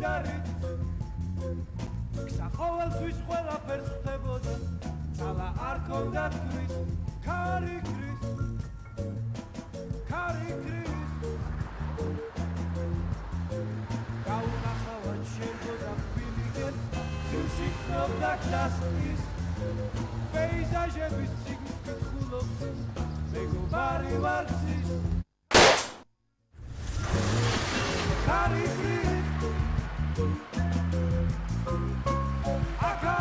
შედარით გსა ყოველთვის ყველაფერს ხდებოდა ძალა არ ქონდა თქვის ქარი ქრის ქარი ქრის. გაუნახავად შეგოდა ბილიგებს ძილში ხნობდა გზასკის პეიზაჟების ციგნს გკითხულობ მეგობარი ვარ გზის